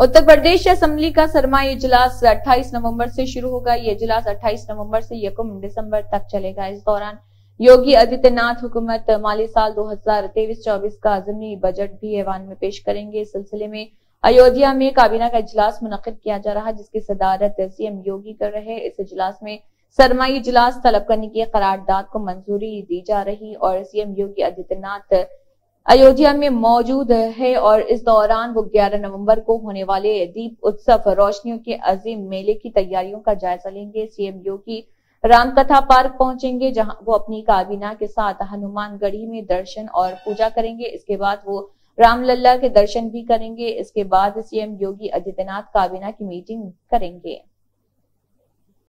Uttar Pradesh assembly का सरमाई इजलास 28 नवंबर से शुरू होगा। ये इजलास 28 नवंबर से यकम दिसंबर तक चलेगा। इस दौरान योगी आदित्यनाथ हुकूमत माली साल 2023-24 का जमनी बजट भी ऐवान में पेश करेंगे। इस सिलसिले में अयोध्या में काबीना का इजलास मुनद किया जा रहा, जिसकी सदारत सीएम योगी कर रहे इस इजलास में सरमाई इजलास तलब करने की करारदाद को मंजूरी दी जा रही और सीएम योगी आदित्यनाथ अयोध्या में मौजूद है और इस दौरान वो 11 नवंबर को होने वाले दीप उत्सव रोशनियों के अजीम मेले की तैयारियों का जायजा लेंगे। सीएम योगी रामकथा पार्क पहुँचेंगे, जहाँ वो अपनी काबीना के साथ हनुमान गढ़ी में दर्शन और पूजा करेंगे। इसके बाद वो रामलल्ला के दर्शन भी करेंगे। इसके बाद सीएम योगी आदित्यनाथ काबीना की मीटिंग करेंगे।